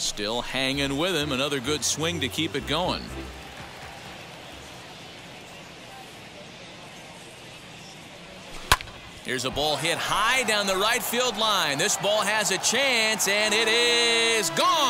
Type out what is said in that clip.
Still hanging with him. Another good swing to keep it going. Here's a ball hit high down the right field line. This ball has a chance, and it is gone.